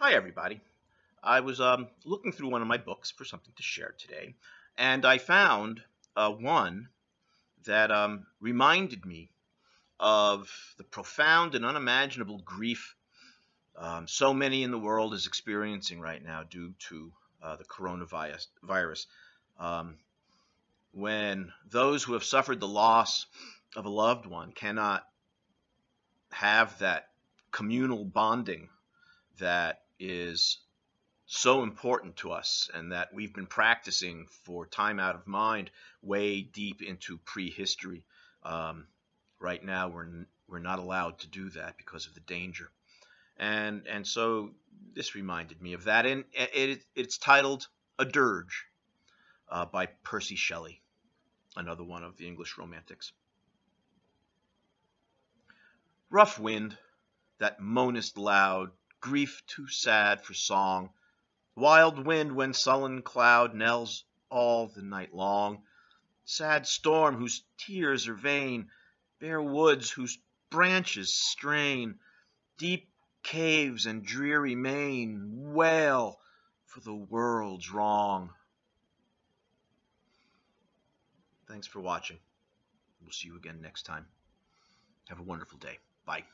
Hi, everybody. I was um, looking through one of my books for something to share today, and I found uh, one that um, reminded me of the profound and unimaginable grief um, so many in the world is experiencing right now due to uh, the coronavirus. Virus. Um, when those who have suffered the loss of a loved one cannot have that communal bonding that is so important to us and that we've been practicing for time out of mind way deep into prehistory. Um, right now, we're, we're not allowed to do that because of the danger. And, and so this reminded me of that. And it it's titled A Dirge uh, by Percy Shelley, another one of the English romantics. Rough wind that moanest loud grief too sad for song. Wild wind when sullen cloud knells all the night long. Sad storm whose tears are vain, bare woods whose branches strain, deep caves and dreary main wail for the world's wrong. Thanks for watching. We'll see you again next time. Have a wonderful day. Bye.